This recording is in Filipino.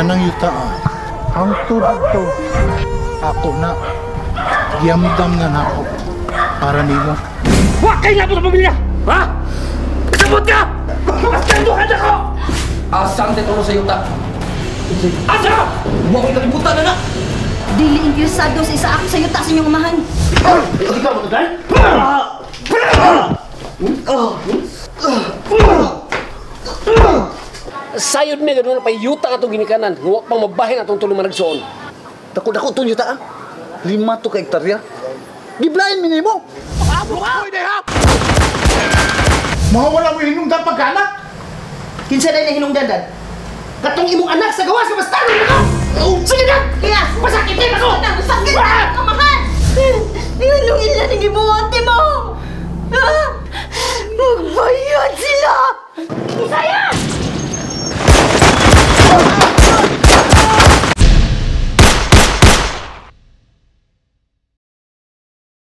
kanang yuta ah. Ang tulad to. Ako na. Yamdam na na ako. Para nimo. Huwag kayo nga po sa pamilya! Ha? Kasabot ka! Mastanduhan ako! Asang teturo sa yuta. Asa? Huwag ko'y kalimutan na na. Dili interesado sa isa ako sa yuta sa inyong umahan. Ikaw mo tagay? Sayod mi ganun pa yuta atong ginikanan. Huwag pang mabahin atong tulong managsoon. Dako-dako to yuta ah. Lima to ka hektarya. Giblayan mi nimo. Mga wala mo hinungdan pagkanak. Kinsa na hinungdan dan? Katong imong anak sa gawas ka bastardo na ka! Oh, sige na! Kaya, masakitin ako! Sakit na ang kamahan! Anong ila ni gibuhati mo? Ha? Magbayad